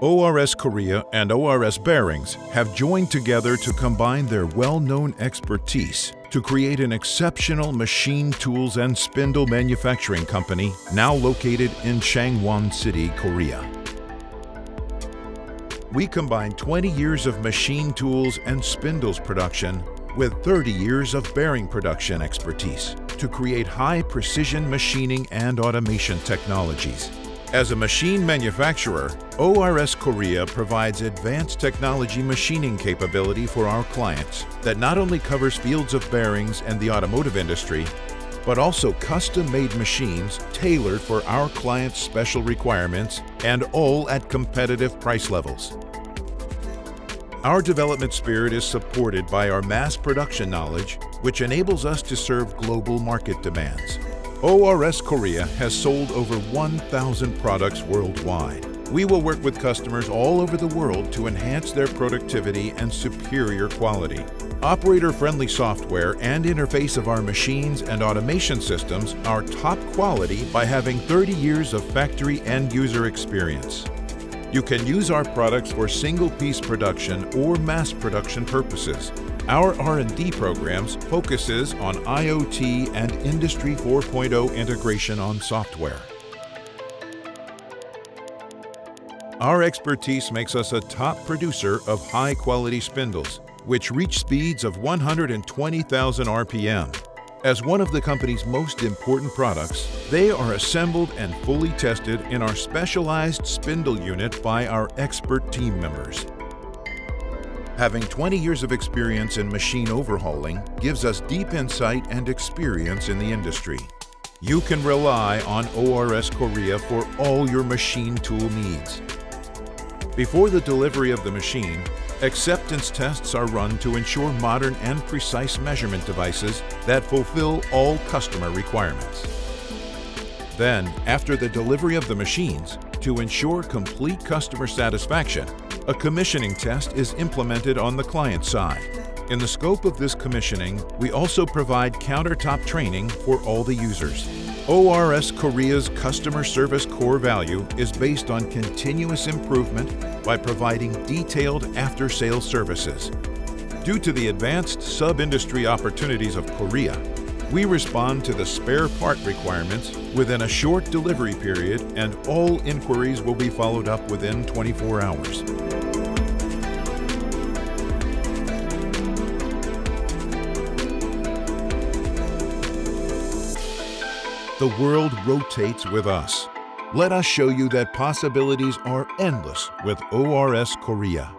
ORS Korea and ORS Bearings have joined together to combine their well-known expertise to create an exceptional machine tools and spindle manufacturing company now located in Changwon City, Korea. We combine 20 years of machine tools and spindles production with 30 years of bearing production expertise to create high precision machining and automation technologies. As a machine manufacturer, ORS Korea provides advanced technology machining capability for our clients that not only covers fields of bearings and the automotive industry, but also custom-made machines tailored for our clients' special requirements and all at competitive price levels. Our development spirit is supported by our mass production knowledge, which enables us to serve global market demands. ORS Korea has sold over 1,000 products worldwide. We will work with customers all over the world to enhance their productivity and superior quality. Operator-friendly software and interface of our machines and automation systems are top quality by having 30 years of factory end-user experience. You can use our products for single-piece production or mass production purposes. Our R&D programs focuses on IoT and Industry 4.0 integration on software. Our expertise makes us a top producer of high-quality spindles, which reach speeds of 120,000 RPM. As one of the company's most important products, they are assembled and fully tested in our specialized spindle unit by our expert team members. Having 20 years of experience in machine overhauling gives us deep insight and experience in the industry. You can rely on ORS Korea for all your machine tool needs. Before the delivery of the machine, acceptance tests are run to ensure modern and precise measurement devices that fulfill all customer requirements. Then, after the delivery of the machines, to ensure complete customer satisfaction, a commissioning test is implemented on the client side. In the scope of this commissioning, we also provide countertop training for all the users. ORS Korea's customer service core value is based on continuous improvement by providing detailed after-sales services. Due to the advanced sub-industry opportunities of Korea, we respond to the spare part requirements within a short delivery period and all inquiries will be followed up within 24 hours. The world rotates with us. Let us show you that possibilities are endless with ORS Korea.